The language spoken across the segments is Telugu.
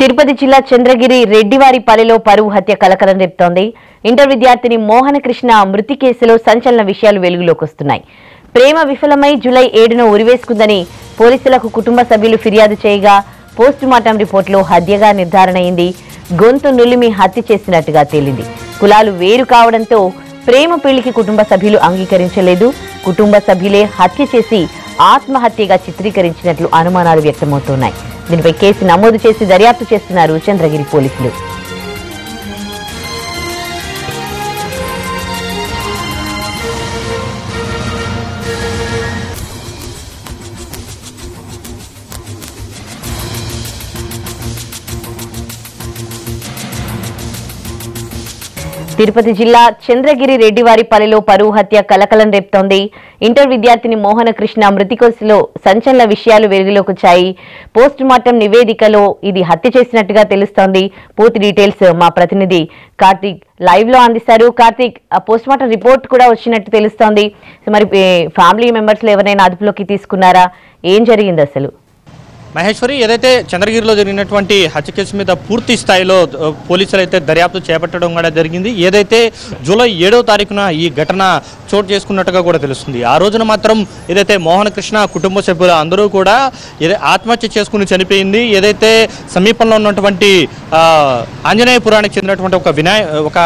తిరుపతి జిల్లా చంద్రగిరి రెడ్డివారిపల్లిలో పరువు హత్య కలకలం రేపుతోంది. ఇంటర్ విద్యార్థిని మోహన కృష్ణ మృతి కేసులో సంచలన విషయాలు వెలుగులోకి వస్తున్నాయి. ప్రేమ విఫలమై జూలై ఏడున ఉరివేసుకుందని పోలీసులకు కుటుంబ సభ్యులు ఫిర్యాదు చేయగా పోస్టుమార్టం రిపోర్టులో హత్యగా నిర్ధారణ అయింది. గొంతు నులిమి హత్య చేసినట్టుగా తేలింది. కులాలు వేరు కావడంతో ప్రేమ పెళ్ళికి కుటుంబ సభ్యులు అంగీకరించలేదు. కుటుంబ సభ్యులే హత్య చేసి ఆత్మహత్యగా చిత్రీకరించినట్లు అనుమానాలు వ్యక్తమవుతున్నాయి. దీనిపై కేసు నమోదు చేసి దర్యాప్తు చేస్తున్నారు చంద్రగిరి పోలీసులు. తిరుపతి జిల్లా చంద్రగిరి రెడ్డివారిపల్లిలో పరువు హత్య కలకలం రేపుతోంది. ఇంటర్ విద్యార్థిని మోహన కృష్ణ మృతికోశలో సంచలన విషయాలు వెలుగులోకి వచ్చాయి పోస్ట్ మార్టం నివేదికలో ఇది హత్య చేసినట్టుగా తెలుస్తోంది. పూర్తి డీటెయిల్స్ మా ప్రతినిధి కార్తీక్ లైవ్లో అందిస్తారు. కార్తీక్ పోస్ట్ మార్టం రిపోర్ట్ కూడా వచ్చినట్టు తెలుస్తోంది. మరి ఫ్యామిలీ మెంబర్స్లో ఎవరైనా అదుపులోకి తీసుకున్నారా? ఏం జరిగింది అసలు మహేశ్వరి ఏదైతే చంద్రగిరిలో జరిగినటువంటి హత్య కేసు మీద పూర్తి స్థాయిలో పోలీసులు అయితే దర్యాప్తు చేపట్టడం కూడా జరిగింది. ఏదైతే జూలై ఏడో తారీఖున ఈ ఘటన చోటు చేసుకున్నట్టుగా కూడా తెలుస్తుంది. ఆ రోజున మాత్రం ఏదైతే మోహన్ కృష్ణ కుటుంబ సభ్యులు అందరూ కూడా ఏదై ఆత్మహత్య చేసుకుని చనిపోయింది. ఏదైతే సమీపంలో ఉన్నటువంటి ఆంజనేయపురానికి చెందినటువంటి ఒక వినాయ ఒక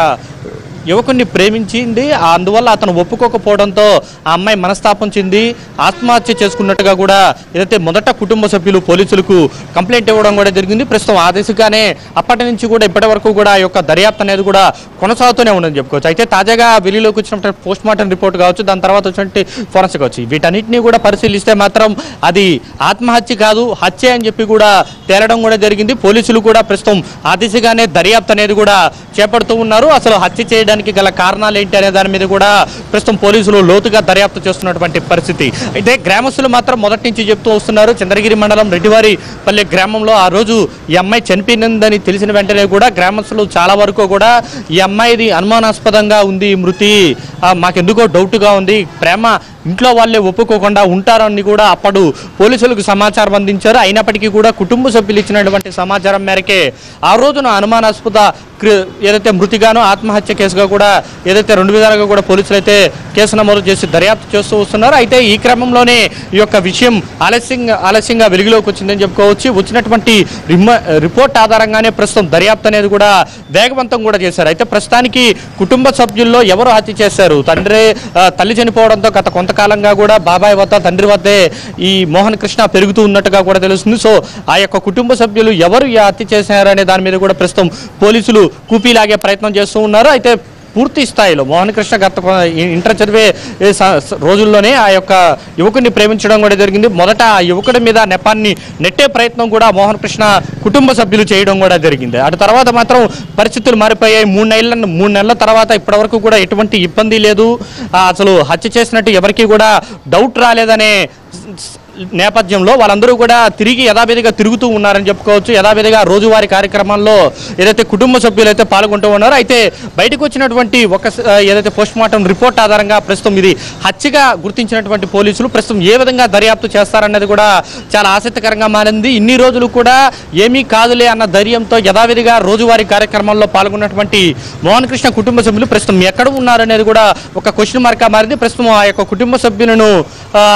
యువకుడిని ప్రేమించింది. అందువల్ల అతను ఒప్పుకోకపోవడంతో ఆ అమ్మాయి మనస్తాపం చెంది ఆత్మహత్య చేసుకున్నట్టుగా కూడా ఏదైతే మొదట కుటుంబ సభ్యులు పోలీసులకు కంప్లైంట్ ఇవ్వడం కూడా జరిగింది. ప్రస్తుతం ఆ దిశగానే అప్పటి నుంచి కూడా ఇప్పటి వరకు కూడా ఆ యొక్క దర్యాప్తు అనేది కూడా కొనసాగుతూనే ఉందని చెప్పుకోవచ్చు. అయితే తాజాగా వెలుగులోకి వచ్చినటువంటి పోస్ట్ మార్టం రిపోర్ట్ కావచ్చు దాని తర్వాత వచ్చినటువంటి ఫోరెన్సిక్ కావచ్చు. వీటన్నిటిని కూడా పరిశీలిస్తే మాత్రం అది ఆత్మహత్య కాదు హత్య అని చెప్పి కూడా తేలడం కూడా జరిగింది. పోలీసులు కూడా ప్రస్తుతం ఆ దిశగానే దర్యాప్తు అనేది కూడా చేపడుతూ ఉన్నారు. అసలు హత్య చేయడానికి గల కారణాలు ఏంటి అనే దాని మీద కూడా ప్రస్తుతం పోలీసులు లోతుగా దర్యాప్తు చేస్తున్నటువంటి పరిస్థితి. అయితే గ్రామస్తులు మాత్రం మొదటి నుంచి చెప్తూ వస్తున్నారు. చంద్రగిరి మండలం రెడ్డివారి పల్లె గ్రామంలో ఆ రోజు ఈ అమ్మాయి చనిపోయిందని తెలిసిన వెంటనే కూడా గ్రామస్తులు చాలా వరకు కూడా ఈ అమ్మాయిది అనుమానాస్పదంగా ఉంది ఈ మృతి. మాకెందుకో డౌట్గా ఉంది. ప్రేమ ఇంట్లో వాళ్ళే ఒప్పుకోకుండా ఉంటారని కూడా అప్పుడు పోలీసులకు సమాచారం అందించారు. అయినప్పటికీ కూడా కుటుంబ సభ్యులు ఇచ్చినటువంటి సమాచారం మేరకే ఆ రోజున అనుమానాస్పద ఏదైతే మృతిగానో ఆత్మహత్య కేసుగా కూడా ఏదైతే రెండు విధాలుగా కూడా పోలీసులు అయితే కేసు నమోదు చేసి దర్యాప్తు చేస్తూ వస్తున్నారు. అయితే ఈ క్రమంలోనే ఈ యొక్క విషయం ఆలస్యంగా ఆలస్యంగా వెలుగులోకి వచ్చిందని చెప్పుకోవచ్చు. వచ్చినటువంటి రిపోర్ట్ ఆధారంగానే ప్రస్తుతం దర్యాప్తు అనేది కూడా వేగవంతం కూడా చేశారు. అయితే ప్రస్తుతానికి కుటుంబ సభ్యుల్లో ఎవరు హత్య చేశారు? తండ్రి తల్లి చనిపోవడంతో గత కొంత కొంతకాలంగా కూడా బాబాయ్ వద్ద తండ్రి వద్దే ఈ మోహన్ కృష్ణ పెరుగుతూ ఉన్నట్టుగా కూడా తెలుస్తుంది. సో ఆ యొక్క కుటుంబ సభ్యులు ఎవరు ఈ హత్య చేశారనే దాని మీద కూడా ప్రస్తుతం పోలీసులు కూపీలాగే ప్రయత్నం చేస్తూ ఉన్నారు. అయితే పూర్తి స్థాయిలో మోహన్ కృష్ణ గత ఇంటర్ చదివే స- రోజుల్లోనే ఆ యొక్క యువకుడిని ప్రేమించడం కూడా జరిగింది. మొదట ఆ యువకుడి మీద నెపాన్ని నెట్టే ప్రయత్నం కూడా మోహన్ కృష్ణ కుటుంబ సభ్యులు చేయడం కూడా జరిగింది. అటు తర్వాత మాత్రం పరిస్థితులు మారిపోయాయి. మూడు నెలల మూడు నెలల తర్వాత ఇప్పటివరకు కూడా ఎటువంటి ఇబ్బంది లేదు. అసలు హత్య చేసినట్టు ఎవరికీ కూడా డౌట్ రాలేదనే నేపథ్యంలో వాళ్ళందరూ కూడా తిరిగి యథావిధిగా తిరుగుతూ ఉన్నారని చెప్పుకోవచ్చు. యథావిధిగా రోజువారీ కార్యక్రమాల్లో ఏదైతే కుటుంబ సభ్యులు అయితే పాల్గొంటూ ఉన్నారో అయితే బయటకు వచ్చినటువంటి ఒక ఏదైతే పోస్ట్ మార్టం రిపోర్ట్ ఆధారంగా ప్రస్తుతం ఇది హత్యగా గుర్తించినటువంటి పోలీసులు ప్రస్తుతం ఏ విధంగా దర్యాప్తు చేస్తారన్నది కూడా చాలా ఆసక్తికరంగా మారింది. ఇన్ని రోజులు కూడా ఏమీ కాదులే అన్న ధైర్యంతో యథావిధిగా రోజువారీ కార్యక్రమాల్లో పాల్గొన్నటువంటి మోహన్ కృష్ణ కుటుంబ సభ్యులు ప్రస్తుతం ఎక్కడ ఉన్నారనేది కూడా ఒక క్వశ్చన్ మార్క్ మారింది. ప్రస్తుతం ఆ యొక్క కుటుంబ సభ్యులను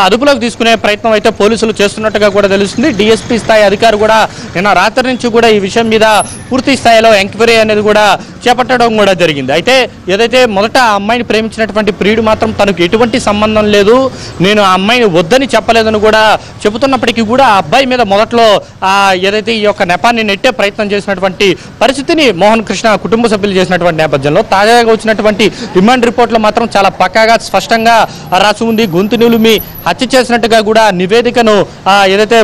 అదుపులోకి తీసుకునే ప్రయత్నం అయితే పోలీసులు చేస్తున్నట్టుగా కూడా తెలుస్తుంది. డిఎస్పీ స్థాయి అధికారి కూడా నిన్న రాత్రి నుంచి కూడా ఈ విషయం మీద పూర్తి స్థాయిలో ఎంక్వైరీ అనేది కూడా చేపట్టడం కూడా జరిగింది. అయితే ఏదైతే మొదట ఆ అమ్మాయిని ప్రేమించినటువంటి ప్రియుడు మాత్రం తనకు ఎటువంటి సంబంధం లేదు. నేను ఆ అమ్మాయిని వద్దని చెప్పలేదని కూడా చెబుతున్నప్పటికీ కూడా ఆ అబ్బాయి మీద మొదట్లో ఆ ఏదైతే ఈ యొక్క నెపాన్ని నెట్టే ప్రయత్నం చేసినటువంటి పరిస్థితిని మోహన్ కృష్ణ కుటుంబ సభ్యులు చేసినటువంటి నేపథ్యంలో తాజాగా వచ్చినటువంటి రిమాండ్ రిపోర్ట్లో మాత్రం చాలా పక్కాగా స్పష్టంగా రాసి ఉంది. గొంతు నిలుమి హత్య చేసినట్టుగా కూడా నివేదికను ఏదైతే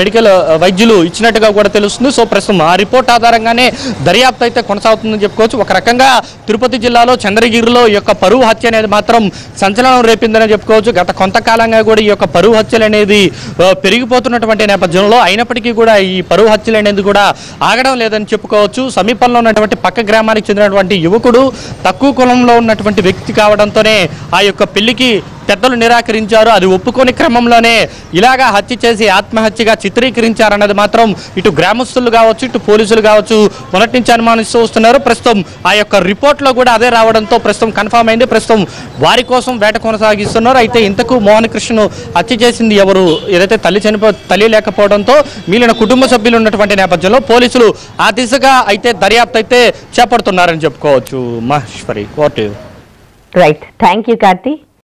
మెడికల్ వైద్యులు ఇచ్చినట్టుగా కూడా తెలుస్తుంది. సో ప్రస్తుతం ఆ రిపోర్ట్ ఆధారంగానే దర్యాప్తు అయితే కొనసాగుతుందని చెప్పుకోవచ్చు. ఒక రకంగా తిరుపతి జిల్లాలో చంద్రగిరిలో ఈ యొక్క పరువు హత్య అనేది మాత్రం సంచలనం రేపిందని చెప్పుకోవచ్చు. గత కొంతకాలంగా కూడా ఈ యొక్క పరువు హత్యలు అనేది పెరిగిపోతున్నటువంటి నేపథ్యంలో అయినప్పటికీ కూడా ఈ పరువు హత్యలు అనేది కూడా ఆగడం లేదని చెప్పుకోవచ్చు. సమీపంలో ఉన్నటువంటి పక్క గ్రామానికి చెందినటువంటి యువకుడు తక్కువ కులంలో ఉన్నటువంటి వ్యక్తి కావడంతోనే ఆ యొక్క పెళ్ళికి పెద్దలు నిరాకరించారు. అది ఒప్పుకొని క్రమంలోనే ఇలాగా హత్య చేసి ఆత్మహత్యగా చిత్రీకరించారన్నది మాత్రం ఇటు గ్రామస్తులు కావచ్చు ఇటు పోలీసులు కావచ్చు మొదటి నుంచి అనుమానిస్తూ వస్తున్నారు. ప్రస్తుతం ఆ యొక్క రిపోర్ట్లో కూడా అదే రావడంతో ప్రస్తుతం కన్ఫామ్ అయింది. ప్రస్తుతం వారి కోసం వేట కొనసాగిస్తున్నారు. అయితే ఇంతకు మోహన్ కృష్ణను హత్య చేసింది ఎవరు? ఏదైతే తల్లి చనిపో తల్లి లేకపోవడంతో మిగిలిన కుటుంబ సభ్యులు ఉన్నటువంటి నేపథ్యంలో పోలీసులు ఆ దిశగా అయితే దర్యాప్తు అయితే చేపడుతున్నారని చెప్పుకోవచ్చు. Maheshwari court. Right thank you Karthi